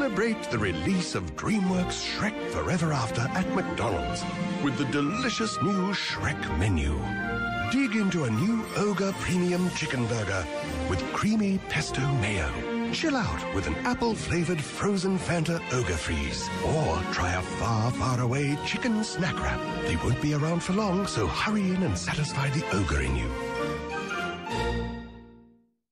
Celebrate the release of DreamWorks Shrek Forever After at McDonald's with the delicious new Shrek menu. Dig into a new Ogre Premium Chicken Burger with creamy pesto mayo. Chill out with an apple-flavored frozen Fanta Ogre Freeze. Or try a far, far away chicken snack wrap. They won't be around for long, so hurry in and satisfy the ogre in you.